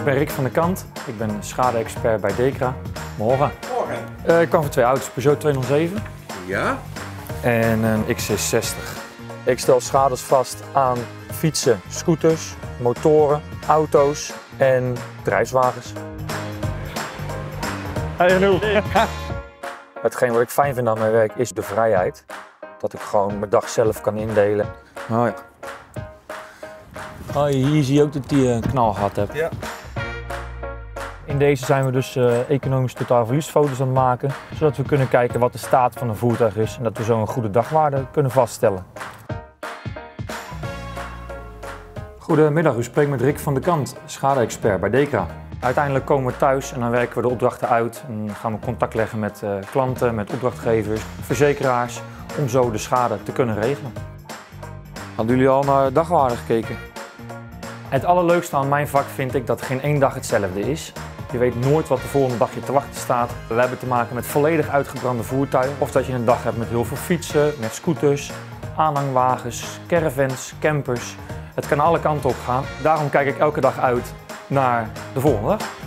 Ik ben Rick van der Kant. Ik ben schade-expert bij Dekra. Morgen. Morgen. Uh, ik kwam voor twee auto's, Peugeot 207 Ja? en een XC60. Ik stel schades vast aan fietsen, scooters, motoren, auto's en bedrijfswagens. Hey, Anouk. Hetgeen wat ik fijn vind aan mijn werk is de vrijheid. Dat ik gewoon mijn dag zelf kan indelen. Oh ja. Oh, hier zie je ook dat hij een knal gehad hebt. Ja. In deze zijn we dus eh, economisch totaalverliesfoto's aan het maken, zodat we kunnen kijken wat de staat van een voertuig is en dat we zo een goede dagwaarde kunnen vaststellen. Goedemiddag, u spreekt met Rick van de Kant, schade-expert bij Dekra. Uiteindelijk komen we thuis en dan werken we de opdrachten uit en gaan we contact leggen met eh, klanten, met opdrachtgevers, verzekeraars, om zo de schade te kunnen regelen. Hadden jullie al naar dagwaarde gekeken? Het allerleukste aan mijn vak vind ik dat geen één dag hetzelfde is. Je weet nooit wat de volgende dag je te wachten staat. We hebben te maken met volledig uitgebrande voertuigen. Of dat je een dag hebt met heel veel fietsen, met scooters, aanhangwagens, caravans, campers. Het kan alle kanten op gaan. Daarom kijk ik elke dag uit naar de volgende dag.